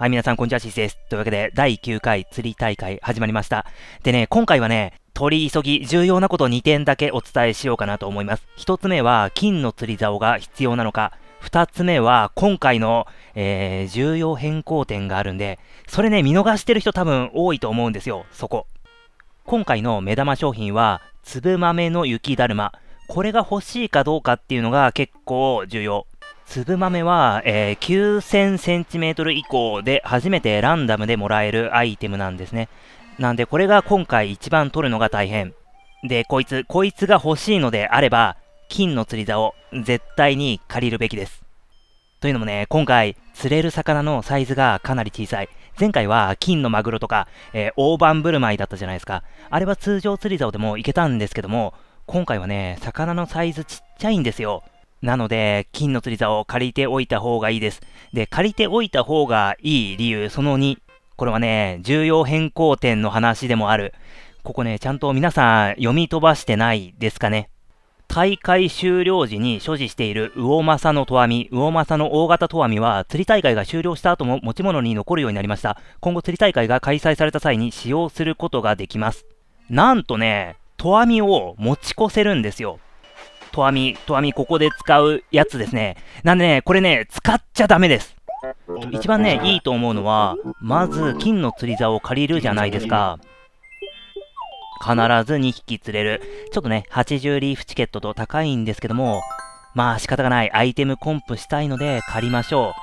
はい、皆さん、こんにちは、シスです。というわけで、第9回釣り大会始まりました。でね、今回はね、取り急ぎ、重要なこと2点だけお伝えしようかなと思います。1つ目は、金の釣り竿が必要なのか。2つ目は、今回の、えー、重要変更点があるんで、それね、見逃してる人多分多いと思うんですよ、そこ。今回の目玉商品は、粒豆の雪だるま。これが欲しいかどうかっていうのが結構重要。粒豆は、えー、9000センチメートル以降で初めてランダムでもらえるアイテムなんですね。なんでこれが今回一番取るのが大変。で、こいつ、こいつが欲しいのであれば、金の釣り竿、絶対に借りるべきです。というのもね、今回、釣れる魚のサイズがかなり小さい。前回は金のマグロとか、えー、大盤振る舞いだったじゃないですか。あれは通常釣り竿でもいけたんですけども、今回はね、魚のサイズちっちゃいんですよ。なので、金の釣り竿を借りておいた方がいいです。で、借りておいた方がいい理由、その2。これはね、重要変更点の話でもある。ここね、ちゃんと皆さん読み飛ばしてないですかね。大会終了時に所持している魚政のトアミ、魚政の大型トアミは釣り大会が終了した後も持ち物に残るようになりました。今後釣り大会が開催された際に使用することができます。なんとね、トアミを持ち越せるんですよ。とわみ、とわみここで使うやつですね。なんでね、これね、使っちゃダメです。一番ね、いいと思うのは、まず金の釣り竿を借りるじゃないですか。必ず2匹釣れる。ちょっとね、80リーフチケットと高いんですけども、まあ仕方がない。アイテムコンプしたいので借りましょ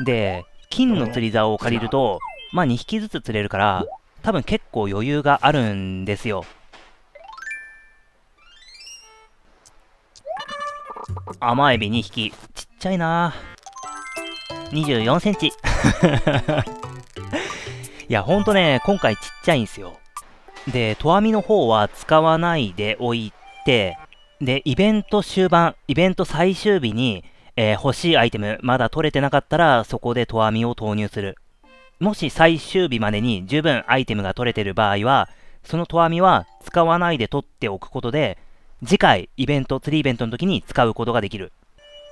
う。で、金の釣り竿を借りると、まあ2匹ずつ釣れるから、多分結構余裕があるんですよ。甘エビ2匹。ちっちゃいな24センチ。いや、ほんとね、今回ちっちゃいんすよ。で、とわみの方は使わないでおいて、で、イベント終盤、イベント最終日に、えー、欲しいアイテム、まだ取れてなかったら、そこでとわみを投入する。もし最終日までに十分アイテムが取れてる場合は、そのとわみは使わないで取っておくことで、次回、イベント、釣りイベントの時に使うことができる。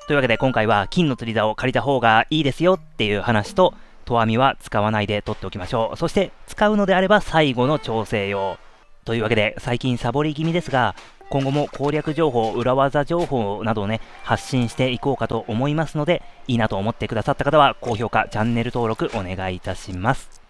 というわけで今回は金の釣り竿を借りた方がいいですよっていう話と、とわみは使わないで取っておきましょう。そして使うのであれば最後の調整用。というわけで最近サボり気味ですが、今後も攻略情報、裏技情報などをね、発信していこうかと思いますので、いいなと思ってくださった方は高評価、チャンネル登録お願いいたします。